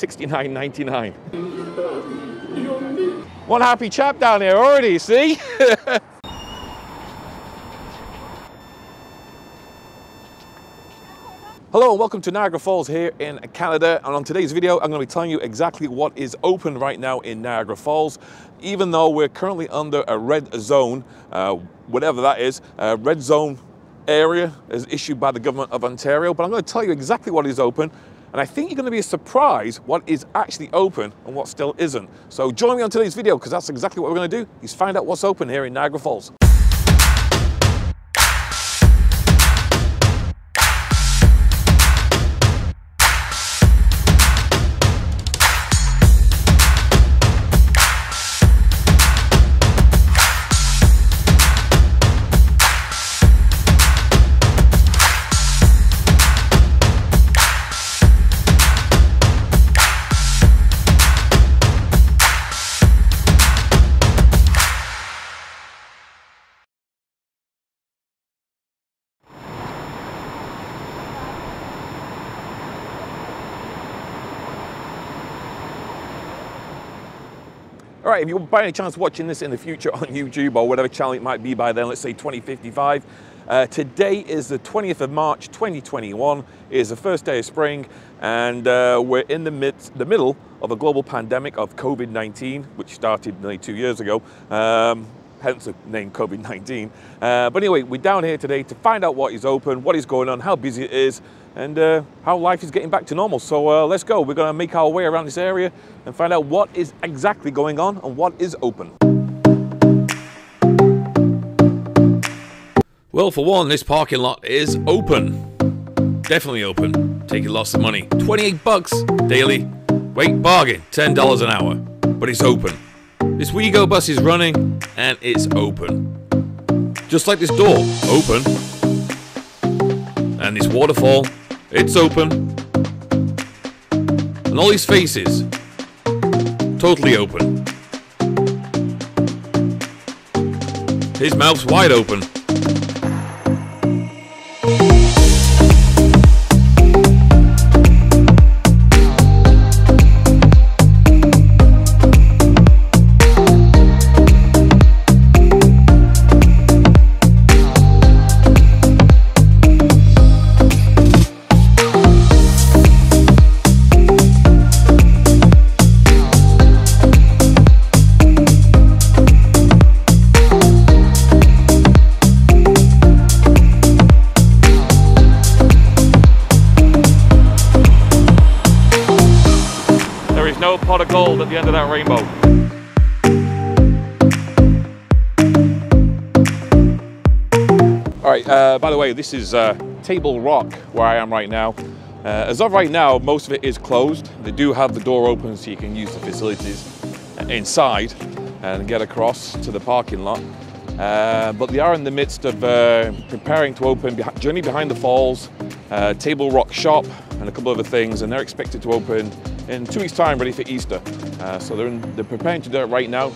$69.99. One happy chap down there already, see? Hello and welcome to Niagara Falls here in Canada and on today's video I'm going to be telling you exactly what is open right now in Niagara Falls even though we're currently under a red zone, uh, whatever that is, a red zone area is issued by the government of Ontario but I'm going to tell you exactly what is open and I think you're going to be surprised what is actually open and what still isn't. So join me on today's video because that's exactly what we're going to do is find out what's open here in Niagara Falls. All right, if you're by any chance watching this in the future on YouTube or whatever channel it might be by then, let's say 2055, uh, today is the 20th of March 2021. It is the first day of spring, and uh, we're in the, midst, the middle of a global pandemic of COVID 19, which started nearly two years ago. Um, hence the name COVID-19. Uh, but anyway, we're down here today to find out what is open, what is going on, how busy it is, and uh, how life is getting back to normal. So uh, let's go. We're going to make our way around this area and find out what is exactly going on and what is open. Well, for one, this parking lot is open. Definitely open. Taking lots of money. 28 bucks daily. Wait, bargain. $10 an hour. But it's open. This WeGo bus is running and it's open. Just like this door, open. And this waterfall, it's open. And all these faces, totally open. His mouth's wide open. Pot of gold at the end of that rainbow. All right, uh, by the way, this is uh, Table Rock where I am right now. Uh, as of right now, most of it is closed. They do have the door open so you can use the facilities inside and get across to the parking lot. Uh, but they are in the midst of uh, preparing to open beh- Journey Behind the Falls, uh, Table Rock Shop, and a couple other things, and they're expected to open in two weeks' time, ready for Easter. Uh, so they're, in, they're preparing to do it right now.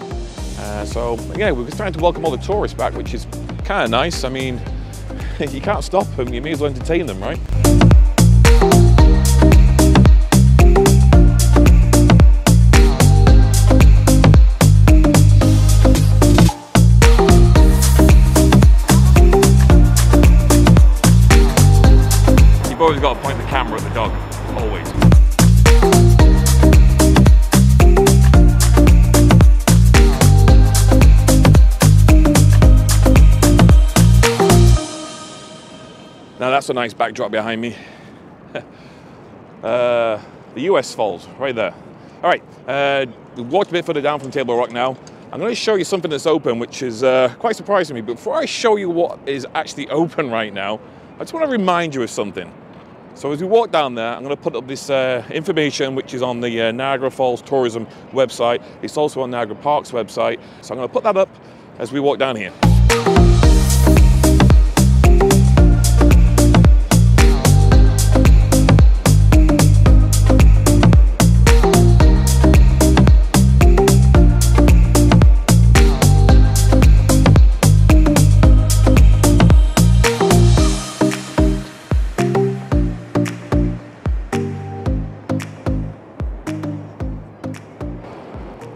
Uh, so yeah, we're just trying to welcome all the tourists back, which is kind of nice. I mean, you can't stop them; you may as well entertain them, right? You've always got to point the camera at the dog, always. That's a nice backdrop behind me. uh, the US Falls, right there. All right, uh, we walked a bit further down from Table Rock now. I'm going to show you something that's open, which is uh, quite surprising me. But before I show you what is actually open right now, I just want to remind you of something. So as we walk down there, I'm going to put up this uh, information, which is on the uh, Niagara Falls Tourism website. It's also on Niagara Parks website. So I'm going to put that up as we walk down here.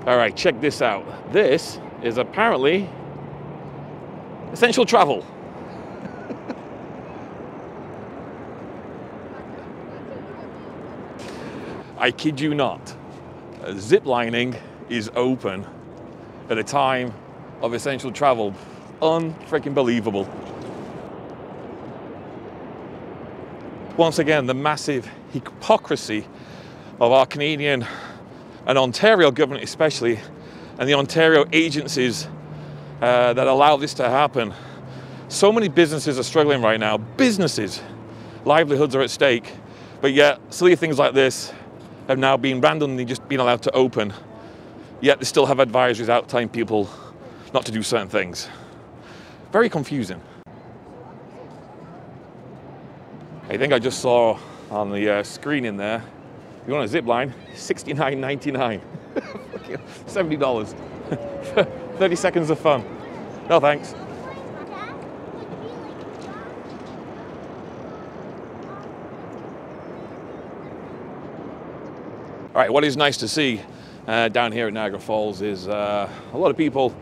All right, check this out. This is apparently essential travel. I kid you not. Zip lining is open at a time of essential travel. Unfreaking believable. Once again, the massive hypocrisy of our Canadian and Ontario government, especially, and the Ontario agencies uh, that allow this to happen. So many businesses are struggling right now. Businesses, livelihoods are at stake, but yet silly things like this have now been randomly just been allowed to open. Yet they still have advisories out telling people not to do certain things. Very confusing. I think I just saw on the uh, screen in there, you want a zip line, $69.99. $70. 30 seconds of fun. No thanks. All right, what is nice to see uh, down here at Niagara Falls is uh, a lot of people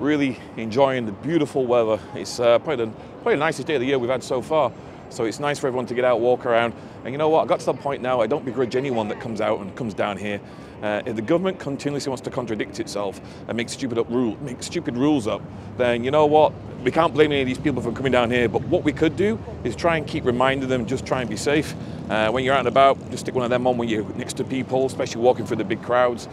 really enjoying the beautiful weather. It's uh, probably, the, probably the nicest day of the year we've had so far. So it's nice for everyone to get out, walk around. And you know what? I got to the point now, I don't begrudge anyone that comes out and comes down here. Uh, if the government continuously wants to contradict itself and make stupid up rule, make stupid rules up, then you know what? We can't blame any of these people for coming down here. But what we could do is try and keep reminding them, just try and be safe. Uh, when you're out and about, just stick one of them on when you're next to people, especially walking through the big crowds.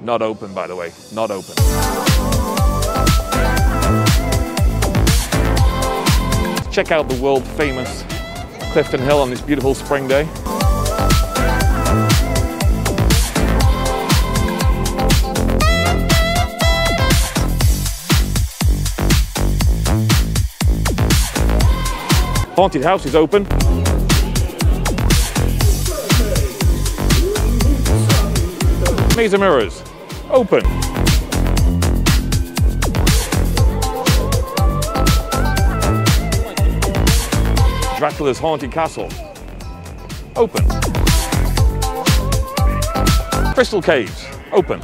Not open, by the way, not open. Check out the world famous Clifton Hill on this beautiful spring day. Haunted house is open. Maze Mirrors, open. Dracula's Haunted Castle, open. Crystal Caves, open.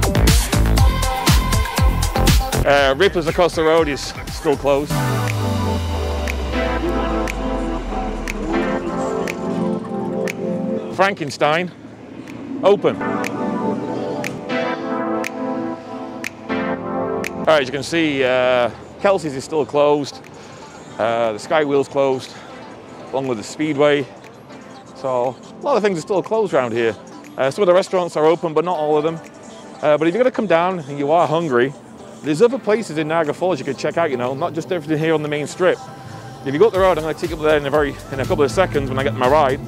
Uh, Rippers across the road is still closed. Frankenstein, open. All right, as you can see, uh, Kelsey's is still closed. Uh, the Skywheel's closed, along with the Speedway. So a lot of things are still closed around here. Uh, some of the restaurants are open, but not all of them. Uh, but if you're gonna come down and you are hungry, there's other places in Niagara Falls you can check out, you know, not just everything here on the main strip. If you go up the road, I'm gonna take you up there in a very, in a couple of seconds when I get my ride.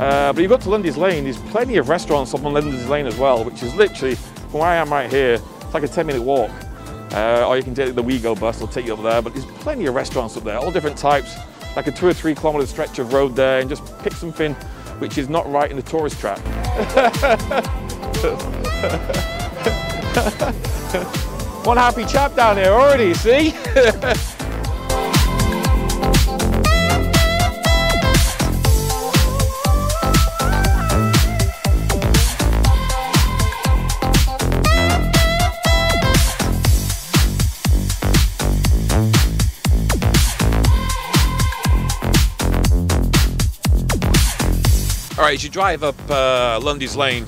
Uh, but you go to Lundy's Lane, there's plenty of restaurants up on Lundy's Lane as well, which is literally, from where I am right here, it's like a 10 minute walk. Uh, or you can take the WeGo bus, it'll take you over there. But there's plenty of restaurants up there, all different types, like a two or three kilometer stretch of road there, and just pick something which is not right in the tourist trap. One happy chap down there already, see? right, as you drive up uh, Lundy's Lane,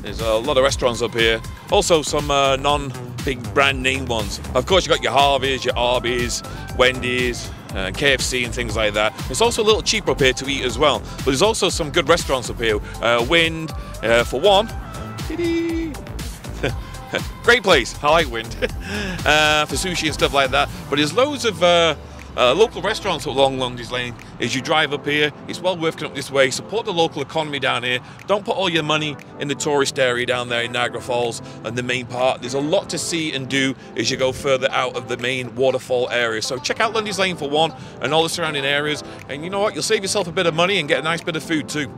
there's a lot of restaurants up here. Also some uh, non-big brand name ones. Of course, you've got your Harveys, your Arby's, Wendy's, uh, KFC and things like that. It's also a little cheaper up here to eat as well. But there's also some good restaurants up here. Uh, Wind, uh, for one. Great place. I like Wind uh, for sushi and stuff like that. But there's loads of uh, local restaurants along Lundy's Lane. As you drive up here, it's well worth coming up this way. Support the local economy down here. Don't put all your money in the tourist area down there in Niagara Falls and the main part. There's a lot to see and do as you go further out of the main waterfall area. So check out Lundy's Lane for one and all the surrounding areas. And you know what? You'll save yourself a bit of money and get a nice bit of food too.